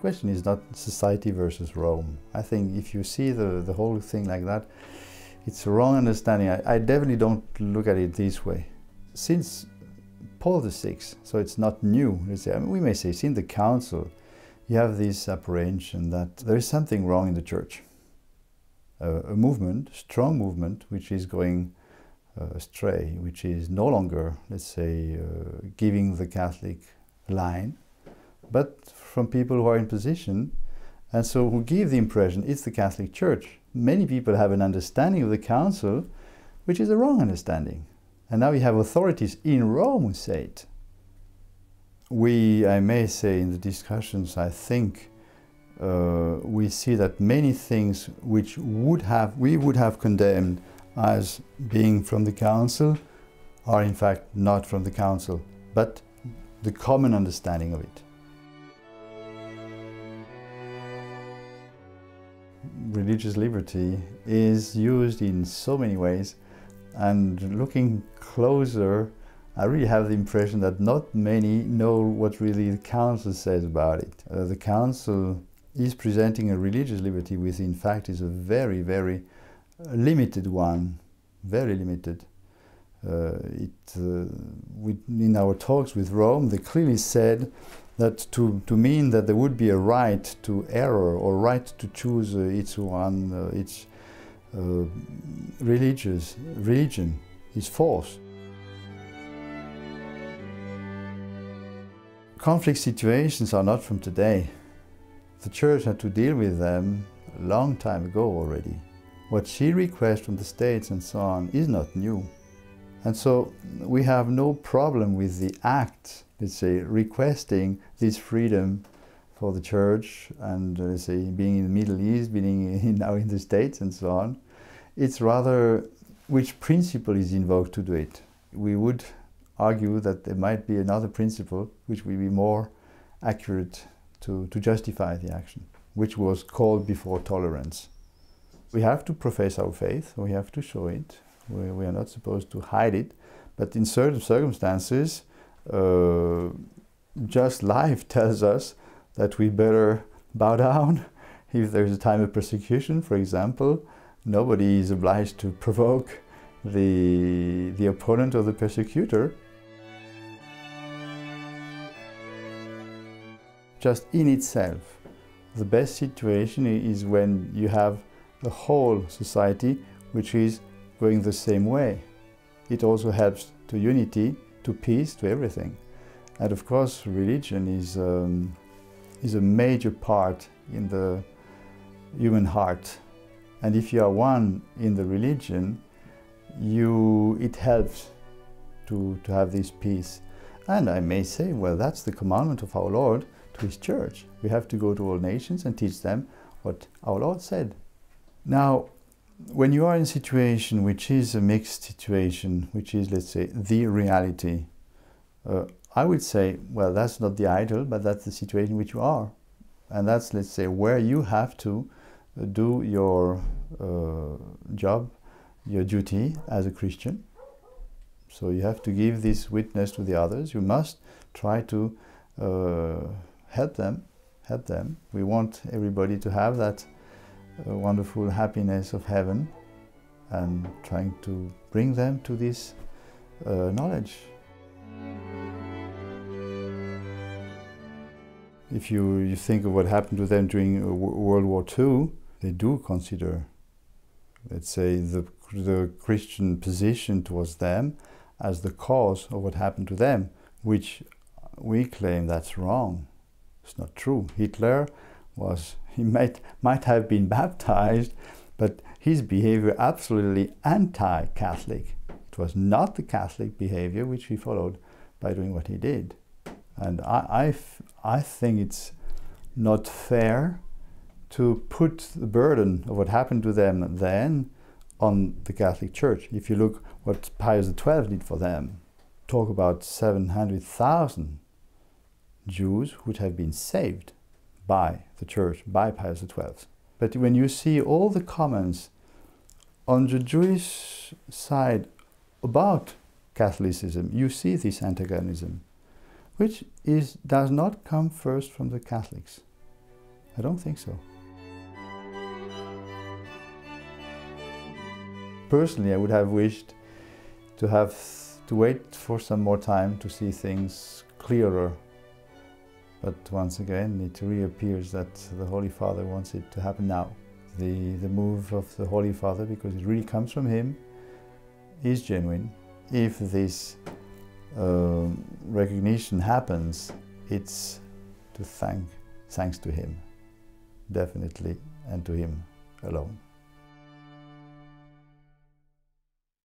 question is not society versus Rome. I think if you see the, the whole thing like that, it's a wrong understanding. I, I definitely don't look at it this way. Since Paul VI, so it's not new, say, I mean, we may say since the council, you have this apprehension that there is something wrong in the church. A movement, strong movement, which is going uh, astray, which is no longer, let's say, uh, giving the Catholic line, but from people who are in position and so who give the impression it's the Catholic Church. Many people have an understanding of the Council which is a wrong understanding. And now we have authorities in Rome who say it. We, I may say, in the discussions, I think uh, we see that many things which would have, we would have condemned as being from the Council are in fact not from the Council, but the common understanding of it. Religious liberty is used in so many ways and looking closer I really have the impression that not many know what really the Council says about it. Uh, the Council is presenting a religious liberty which in fact is a very, very limited one, very limited. Uh, it, uh, we, in our talks with Rome, they clearly said that to, to mean that there would be a right to error or right to choose uh, its one, uh, religious religion is false. Conflict situations are not from today. The church had to deal with them a long time ago already. What she requests from the states and so on is not new. And so we have no problem with the act, let's say, requesting this freedom for the church and, uh, let's say, being in the Middle East, being in, now in the States and so on. It's rather which principle is invoked to do it. We would argue that there might be another principle which will be more accurate to, to justify the action, which was called before tolerance. We have to profess our faith, we have to show it, we, we are not supposed to hide it, but in certain circumstances, uh, just life tells us that we better bow down. If there's a time of persecution, for example, nobody is obliged to provoke the, the opponent or the persecutor. Just in itself, the best situation is when you have a whole society which is going the same way. It also helps to unity, to peace, to everything. And of course, religion is, um, is a major part in the human heart. And if you are one in the religion, you, it helps to, to have this peace. And I may say, well, that's the commandment of our Lord to His church. We have to go to all nations and teach them what our Lord said. Now, when you are in a situation which is a mixed situation, which is, let's say, the reality, uh, I would say, well, that's not the ideal, but that's the situation in which you are. And that's, let's say, where you have to uh, do your uh, job, your duty as a Christian. So you have to give this witness to the others. You must try to uh, help them, help them. We want everybody to have that wonderful happiness of heaven and trying to bring them to this uh, knowledge. If you, you think of what happened to them during uh, World War II, they do consider, let's say, the, the Christian position towards them as the cause of what happened to them, which we claim that's wrong. It's not true. Hitler was he might, might have been baptized, but his behavior absolutely anti-Catholic. It was not the Catholic behavior which he followed by doing what he did. And I, I, I think it's not fair to put the burden of what happened to them then on the Catholic Church. If you look what Pius XII did for them, talk about 700,000 Jews would have been saved by the church, by Pius XII. But when you see all the comments on the Jewish side about Catholicism, you see this antagonism, which is, does not come first from the Catholics. I don't think so. Personally, I would have wished to have to wait for some more time to see things clearer. But once again, it reappears that the Holy Father wants it to happen now. The, the move of the Holy Father, because it really comes from him, is genuine. If this um, recognition happens, it's to thank, thanks to him, definitely, and to him alone.